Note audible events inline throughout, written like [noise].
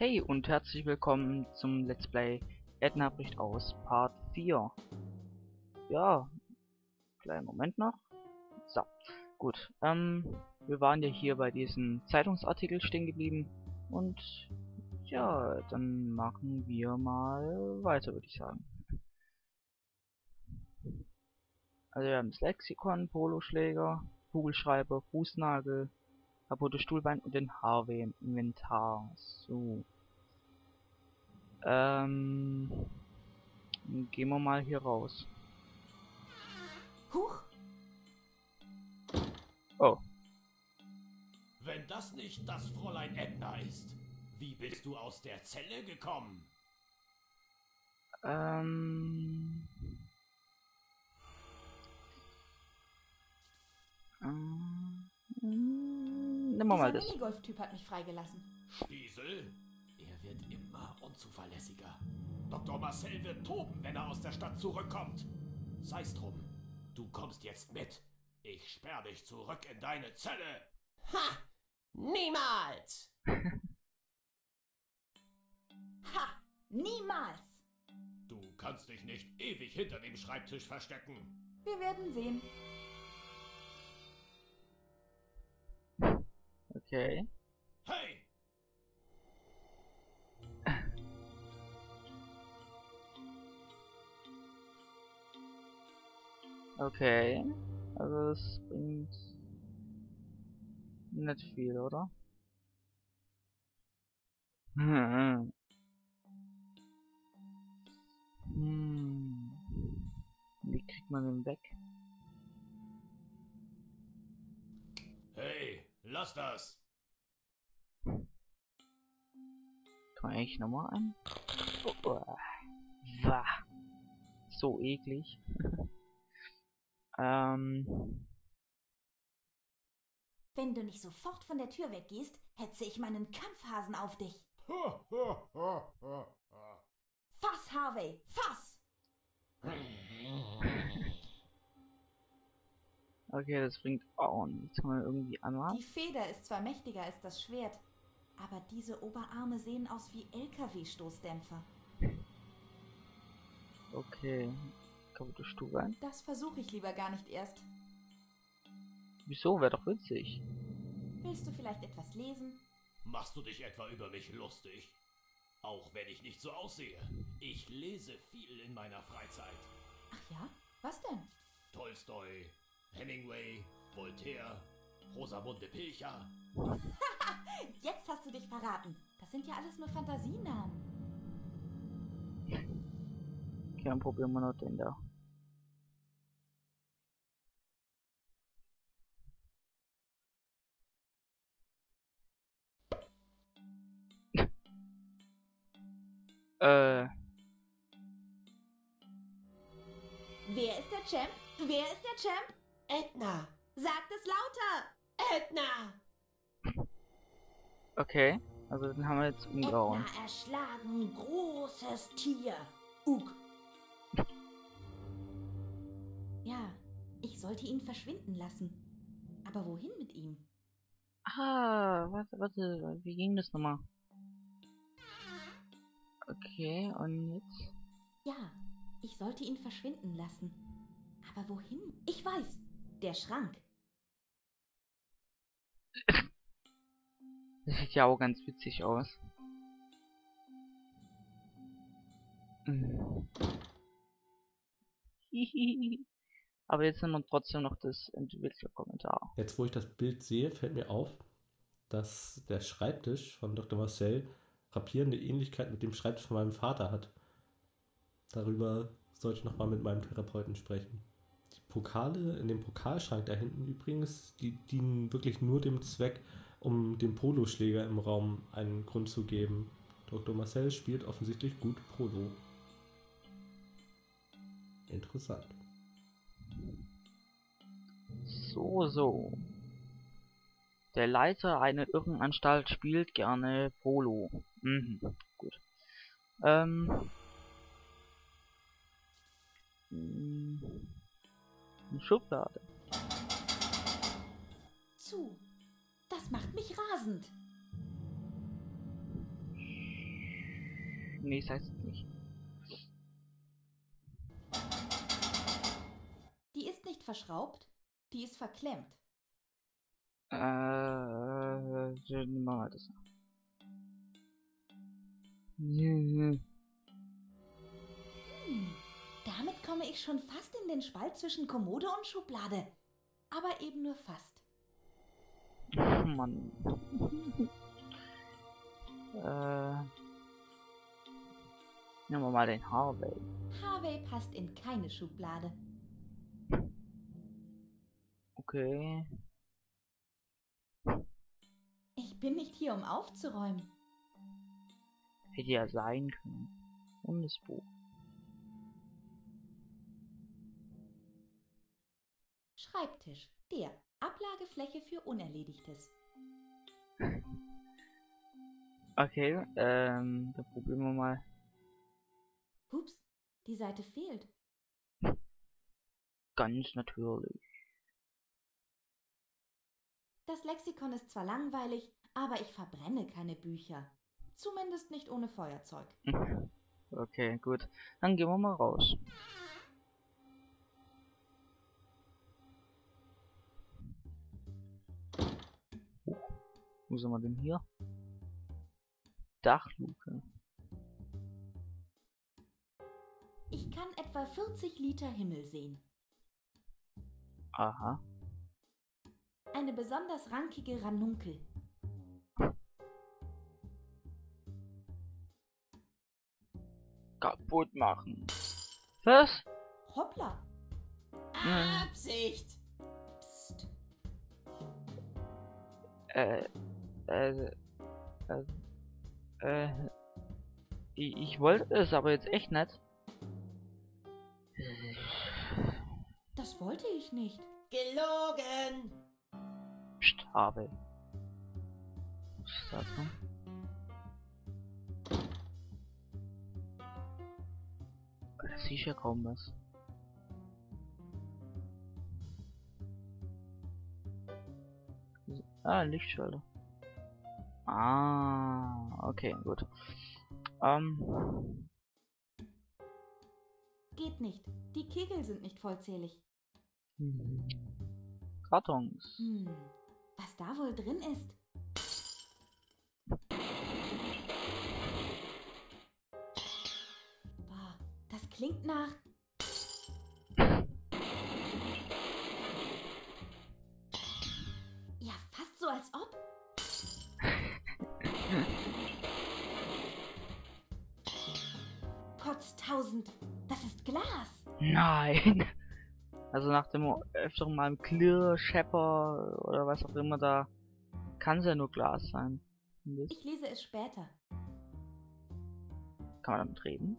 Hey und herzlich willkommen zum Let's Play Edna bricht aus Part 4. Ja, kleinen Moment noch. So, gut. Ähm, wir waren ja hier bei diesem Zeitungsartikel stehen geblieben und ja, dann machen wir mal weiter, würde ich sagen. Also wir haben das Lexikon, Poloschläger, Kugelschreiber, Fußnagel, kaputte Stuhlbein und den Harvey im Inventar. So. Ähm. Gehen wir mal hier raus. Huch! Oh. Wenn das nicht das Fräulein Edna ist, wie bist du aus der Zelle gekommen? Ähm. Wir mal Dieser das. Minigolf-Typ hat mich freigelassen. Stiesel? Er wird immer unzuverlässiger. Dr. Marcel wird toben, wenn er aus der Stadt zurückkommt. Sei's drum. Du kommst jetzt mit. Ich sperr dich zurück in deine Zelle. Ha! Niemals! [laughs] Ha! Niemals! Du kannst dich nicht ewig hinter dem Schreibtisch verstecken. Wir werden sehen. Okay. Hey! Okay. Also das bringt nicht viel, oder? [laughs] Hm. Hm. Wie kriegt man den weg? Lass das! Kann man eigentlich nochmal an? Oh, oh. Wah. So eklig. [laughs] ähm. Wenn du nicht sofort von der Tür weggehst, hetze ich meinen Kampfhasen auf dich. Fass, Harvey! Fass! Okay, das bringt auch nichts. Kann man irgendwie anmachen? Die Feder ist zwar mächtiger als das Schwert, aber diese Oberarme sehen aus wie LKW-Stoßdämpfer. Okay. Kaputte Stufe. Das versuche ich lieber gar nicht erst. Wieso? Wäre doch witzig. Willst du vielleicht etwas lesen? Machst du dich etwa über mich lustig? Auch wenn ich nicht so aussehe. Ich lese viel in meiner Freizeit. Ach ja? Was denn? Tolstoi, Hemingway, Voltaire, Rosamunde Pilcher. [laughs] Jetzt hast du dich verraten. Das sind ja alles nur Fantasienamen. Okay, dann probieren wir noch den da. [laughs] äh, Wer ist der Champ? Wer ist der Champ? Edna! Sagt es lauter! Edna! okay. Also den haben wir jetzt umgehauen. Edna erschlagen, großes Tier. Ug. [laughs] Ja, ich sollte ihn verschwinden lassen. Aber wohin mit ihm? Ah, warte, warte, wie ging das nochmal? Okay, und jetzt? Ja, ich sollte ihn verschwinden lassen. Aber wohin? Ich weiß. Der Schrank. Das sieht ja auch ganz witzig aus. Hihihi. [laughs] Aber jetzt haben wir trotzdem noch das Entwicklerkommentar. Jetzt, wo ich das Bild sehe, fällt mir auf, dass der Schreibtisch von Dr. Marcel rappierende Ähnlichkeit mit dem Schreibtisch von meinem Vater hat. Darüber sollte ich nochmal mit meinem Therapeuten sprechen. Pokale in dem Pokalschrank da hinten übrigens, die dienen wirklich nur dem Zweck, um dem Poloschläger im Raum einen Grund zu geben. Dr. Marcel spielt offensichtlich gut Polo. Interessant. So, so. Der Leiter einer Irrenanstalt spielt gerne Polo. Mhm, gut. Ähm. mm, Eine Schublade. Zu. Das macht mich rasend. Nee, sag's jetzt nicht. Die ist nicht verschraubt, die ist verklemmt. Äh, dann machen wir das. Hm, komme ich schon fast in den Spalt zwischen Kommode und Schublade. Aber eben nur fast. Mann. [laughs] äh. Nehmen wir mal den Harvey. Harvey passt in keine Schublade. Okay. Ich bin nicht hier, um aufzuräumen. Hätte ja sein können. Und Schreibtisch. Der. Ablagefläche für Unerledigtes. Okay, ähm, dann probieren wir mal. Hups, die Seite fehlt. Ganz natürlich. Das Lexikon ist zwar langweilig, aber ich verbrenne keine Bücher. Zumindest nicht ohne Feuerzeug. [laughs] Okay, gut. Dann gehen wir mal raus. Wo sind wir denn hier? Dachluke. Ich kann etwa 40 Liter Himmel sehen. Aha. Eine besonders rankige Ranunkel. Kaputt machen. Was? Hoppla. Ja. Absicht! Psst. Äh, äh, äh, äh, ich, ich wollte es aber jetzt echt nicht. Das wollte ich nicht. Gelogen! Psst. Was ist das ich ja kaum was. Ah, Lichtschalter. Ah, okay, gut. Ähm, Geht nicht. Die Kegel sind nicht vollzählig. Kartons. Hm, was da wohl drin ist? Boah, das klingt nach. Ja, fast so als ob. Potztausend, das ist Glas. Nein. [laughs] Also nach dem öfteren Mal im Clear, Shepper oder was auch immer da kann es ja nur Glas sein. Ich lese es später. Kann man damit reden?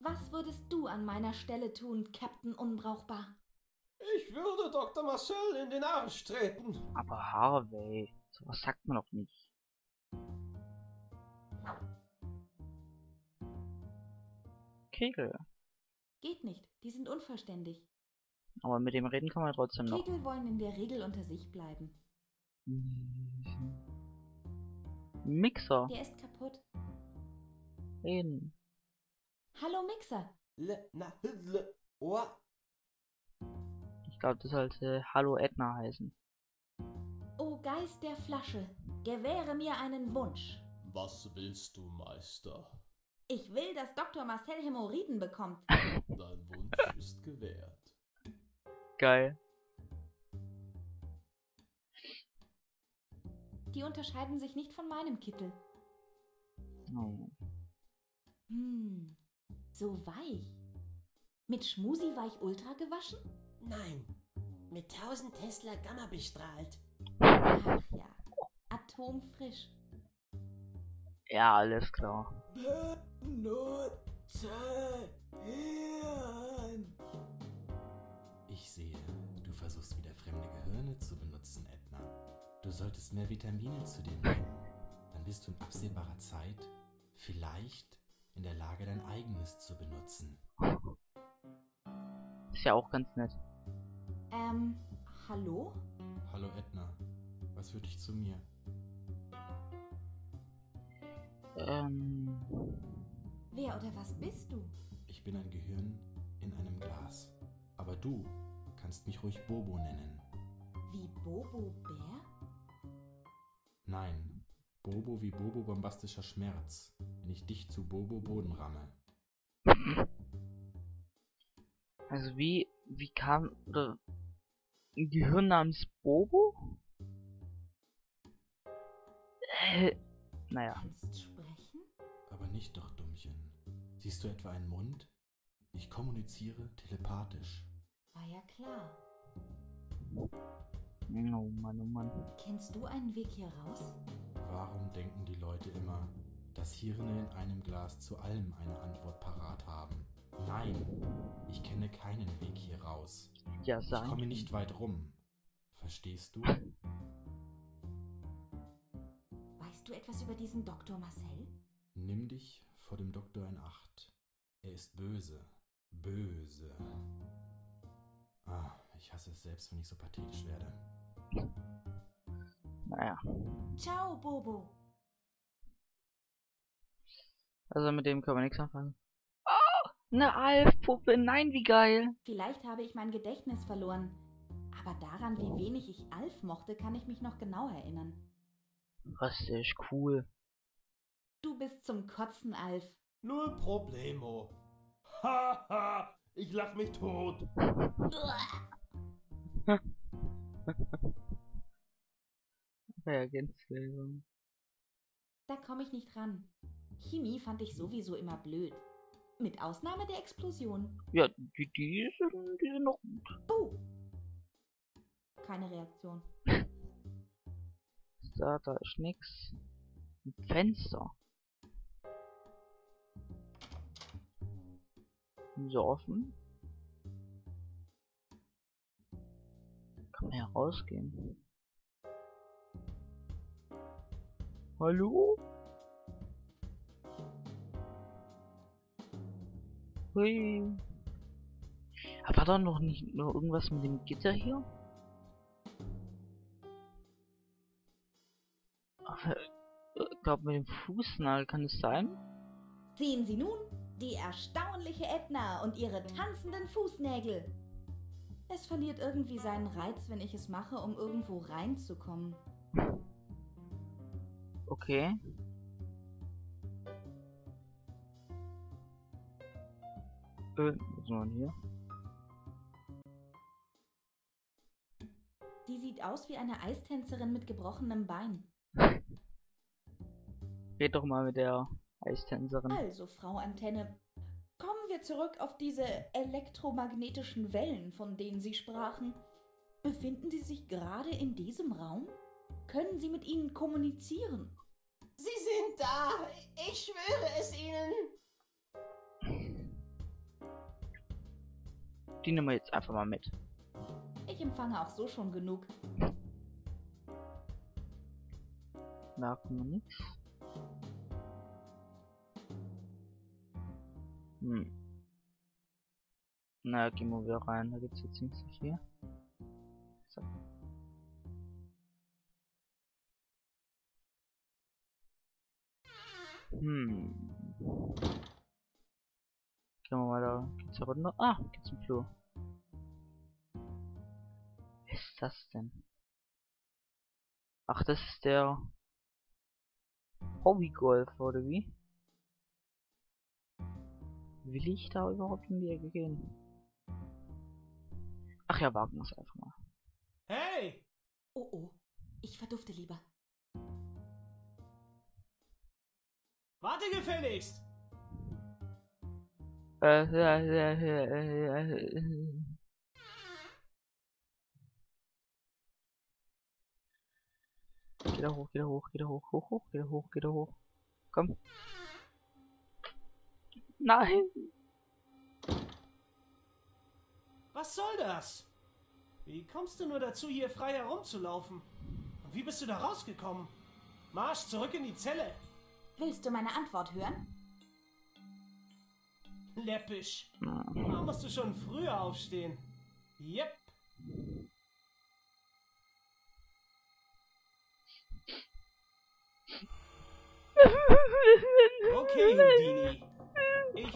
Was würdest du an meiner Stelle tun, Captain Unbrauchbar? Ich würde Dr. Marcel in den Arsch treten. Aber Harvey, sowas sagt man doch nicht. Kegel. Geht nicht, die sind unvollständig. Aber mit dem reden kann man trotzdem noch. Kegel wollen in der Regel unter sich bleiben. Mixer. Der ist kaputt. Reden. Hallo Mixer. Le, na, le, ohr. Ich glaube, das sollte Hallo Edna heißen. O Geist der Flasche, gewähre mir einen Wunsch. Was willst du, Meister? Ich will, dass Dr. Marcel Hämorrhoiden bekommt. [laughs] Dein Wunsch ist gewährt. Geil. Die unterscheiden sich nicht von meinem Kittel. Oh. Hm, so weich. Mit Schmusi Weich Ultra gewaschen? Nein, mit 1000 Tesla Gamma bestrahlt. Ach ja, atomfrisch. Ja, alles klar. Ich sehe, du versuchst wieder fremde Gehirne zu benutzen, Edna. Du solltest mehr Vitamine zu dir nehmen. Dann bist du in absehbarer Zeit vielleicht in der Lage, dein eigenes zu benutzen. Ist ja auch ganz nett. Ähm, hallo? Hallo Edna, was führt dich zu mir? Ähm. Wer oder was bist du? Ich bin ein Gehirn in einem Glas. Aber du kannst mich ruhig Bobo nennen. Wie Bobo Bär? Nein, Bobo wie Bobo bombastischer Schmerz, wenn ich dich zu Bobo Boden ramme. Also wie, wie kam, oder, ein Gehirn namens Bobo? Äh, naja. Kannst nicht doch, Dummchen. Siehst du etwa einen Mund? Ich kommuniziere telepathisch. War ja klar. Oh Mann, oh Mann. Kennst du einen Weg hier raus? Warum denken die Leute immer, dass Hirne in einem Glas zu allem eine Antwort parat haben? Nein, ich kenne keinen Weg hier raus. Ja, Ich sein. komme nicht weit rum. Verstehst du? Weißt du etwas über diesen Dr. Marcel? Nimm dich vor dem Doktor in Acht. Er ist böse. Böse. Ah, ich hasse es selbst, wenn ich so pathetisch werde. Naja. Ciao, Bobo. Also mit dem können wir nichts anfangen. Oh, eine Alf-Puppe. Nein, wie geil. Vielleicht habe ich mein Gedächtnis verloren. Aber daran, wie wenig ich Alf mochte, kann ich mich noch genau erinnern. Was ist cool. Du bist zum Kotzen, Alf. Null Problemo. Haha, ich lach mich tot. [laughs] Reagenzfilm. Da komme ich nicht ran. Chemie fand ich sowieso immer blöd. Mit Ausnahme der Explosion. Ja, die, die, sind, die sind noch gut. Buh! Keine Reaktion. [laughs] Da, da ist nix. Ein Fenster. So offen. Kann man ja rausgehen. Hallo? Hui. Aber war da noch nicht nur irgendwas mit dem Gitter hier? Aber, ich glaube mit dem Fußnagel kann es sein? Sehen Sie nun die erstaunliche Edna und ihre tanzenden Fußnägel. Es verliert irgendwie seinen Reiz, wenn ich es mache, um irgendwo reinzukommen. Okay. Äh, was ist denn hier? Die sieht aus wie eine Eistänzerin mit gebrochenem Bein. Red doch mal mit der Eistänzerin. Also, Frau Antenne, kommen wir zurück auf diese elektromagnetischen Wellen, von denen Sie sprachen. Befinden Sie sich gerade in diesem Raum? Können Sie mit ihnen kommunizieren? Sie sind da. Ich schwöre es Ihnen. Die nehmen wir jetzt einfach mal mit. Ich empfange auch so schon genug. Merken wir nichts. Hm. Na, gehen wir wieder rein. Da gibt's jetzt nicht so viel. So. Hm. Gehen wir mal da. Geht's da runter? Ah, geht's im Flur. Was ist das denn? Ach, das ist der Hobbygolf, oder wie? Will ich da überhaupt in die Ecke gehen? Ach ja, wagen wir es einfach mal. Hey! Oh oh, ich verdufte lieber. Warte gefälligst! Äh, äh, äh. Geh da hoch, geh da hoch, geh da hoch, hoch, hoch, geh da hoch, geh da hoch. Komm. Nein! Was soll das? Wie kommst du nur dazu, hier frei herumzulaufen? Und wie bist du da rausgekommen? Marsch zurück in die Zelle! Willst du meine Antwort hören? Läppisch. Ah. Da musst du schon früher aufstehen. Yep. [laughs] Okay, Houdini.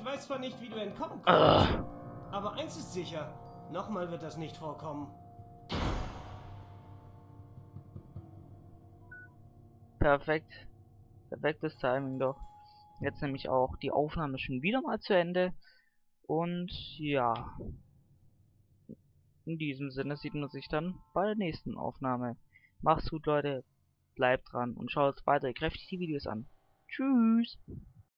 Ich weiß zwar nicht, wie du entkommen konntest, Ugh. aber eins ist sicher. Nochmal wird das nicht vorkommen. Perfekt. Perfektes Timing doch. Jetzt nämlich auch die Aufnahme schon wieder mal zu Ende. Und ja. In diesem Sinne sieht man sich dann bei der nächsten Aufnahme. Macht's gut, Leute. Bleibt dran und schaut weitere kräftige Videos an. Tschüss.